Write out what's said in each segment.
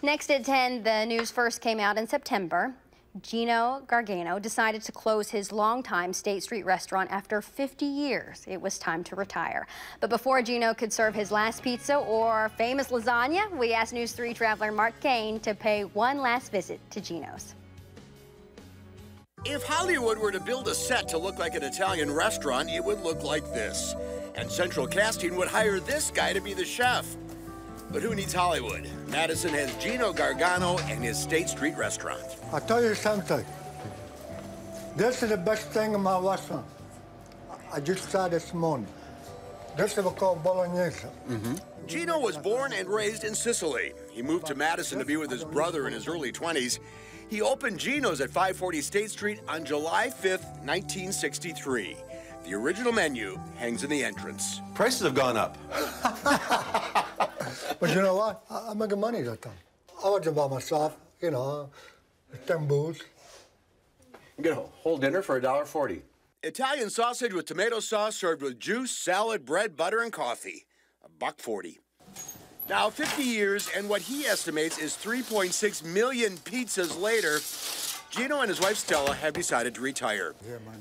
Next at 10, the news first came out in September. Gino Gargano decided to close his longtime State Street restaurant after 50 years. It was time to retire. But before Gino could serve his last pizza or famous lasagna, we asked News 3 traveler Mark Koehn to pay one last visit to Gino's. If Hollywood were to build a set to look like an Italian restaurant, it would look like this. And Central Casting would hire this guy to be the chef. But who needs Hollywood? Madison has Gino Gargano and his State Street restaurant. I'll tell you something. This is the best thing in my restaurant. I just saw this morning. This is called bolognese. Mm -hmm. Gino was born and raised in Sicily. He moved to Madison to be with his brother in his early 20s. He opened Gino's at 540 State Street on July 5th, 1963. The original menu hangs in the entrance. Prices have gone up. but you know what? I, am making money that time. I was by myself, you know, 10 booths. You get a whole dinner for a dollar forty. Italian sausage with tomato sauce served with juice, salad, bread, butter, and coffee. A buck 40. Now, 50 years and what he estimates is 3.6 million pizzas later, Gino and his wife Stella have decided to retire.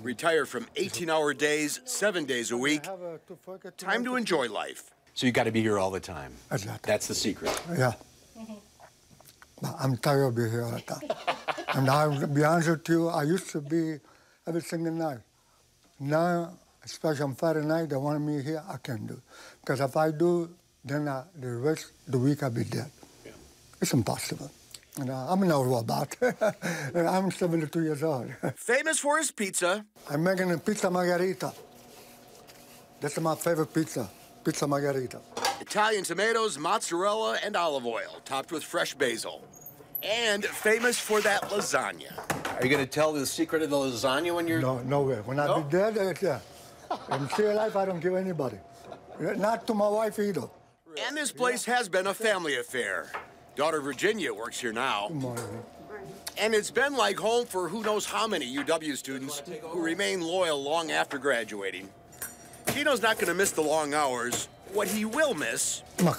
retire from 18-hour days, seven days a week. Uh, time to enjoy life. So you got to be here all the time. Exactly. That's the secret. Yeah. I'm tired of being here all the time. and I'll be honest with you, I used to be every single night. Now, especially on Friday night, they want me here, I can't do. Because if I do, then I, the rest of the week I'll be dead. Yeah. It's impossible. And, uh, I'm an old robot. I'm 72 years old. Famous for his pizza. I'm making a pizza margherita. That's my favorite pizza, pizza margherita. Italian tomatoes, mozzarella, and olive oil, topped with fresh basil. And famous for that lasagna. Are you going to tell the secret of the lasagna when you're... No, no way. When I be dead, uh, yeah. In still life, I don't give anybody. Not to my wife either. And this place has been a family affair. Daughter Virginia works here now. Good morning. And it's been like home for who knows how many UW students who remain loyal long after graduating. Gino's not going to miss the long hours. What he will miss... My.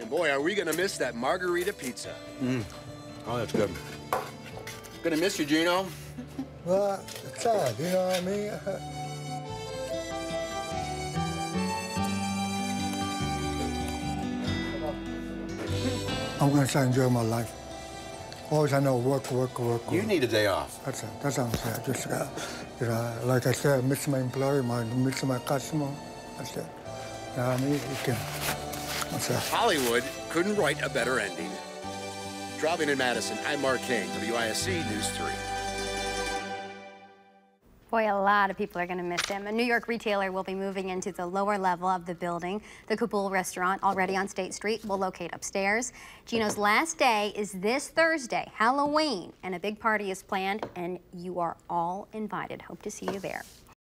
And boy, are we going to miss that margherita pizza. Mm. Oh, that's good. Gonna miss you, Gino. Well, it's sad, you know what I mean? I'm gonna try and enjoy my life. Always I know work, work, work. You need a day off. That's it. That's what I'm saying. Just, uh, you know, like I said, I miss my employer, my, miss my customer. That's it. You know what I mean? You can. That's it. Hollywood couldn't write a better ending. Driving in Madison, I'm Mark Koehn, WISC News 3. Boy, a lot of people are going to miss him. A New York retailer will be moving into the lower level of the building. The Kabul restaurant, already on State Street, will locate upstairs. Gino's last day is this Thursday, Halloween, and a big party is planned, and you are all invited. Hope to see you there.